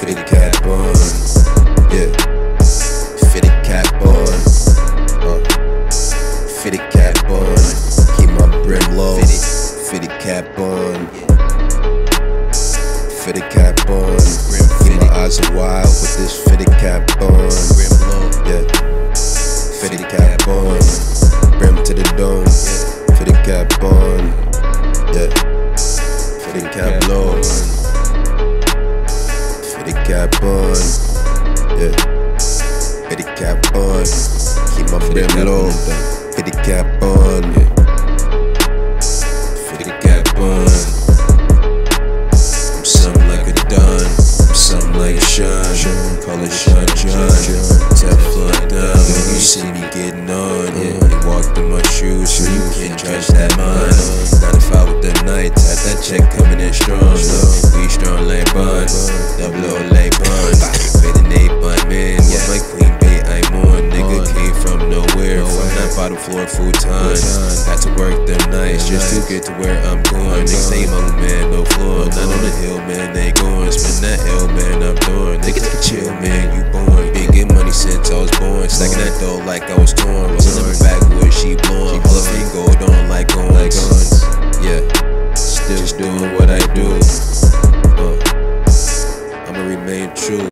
Fitted cap on. Yeah. Fitted cap on. Uh. Fitted cap on. Keep my brim low. Fitted cap on. Yeah. Fitted cap on. Keep my eyes wild with this fitted cap on. Yeah. Fitted cap on. Brim to the dome. Fitted cap on. Yeah. Fitted cap low. Cap on. Yeah. Fitted cap on. Keep my brim low. Fitted cap on. Yeah. Fitted cap on. I'm something like a Don. I'm something like a Sean. Call it Sean John. Teflon down. When you see me getting on, yeah. You walked in my shoes, so you can't judge that mine. 95 with the nights, had that check coming in strong full time. Got to work the nights just to get to where I'm going. They say my man, no floor. Not on the hill, man, they going. Spend that hill, man, I'm doing. Nigga, take a chill, man, you born. Been getting money since I was born. Stacking that dough like I was torn. Rolling back where she blowing. All of me gold on like guns. Yeah, still doing what I do. Uh, I'ma remain true.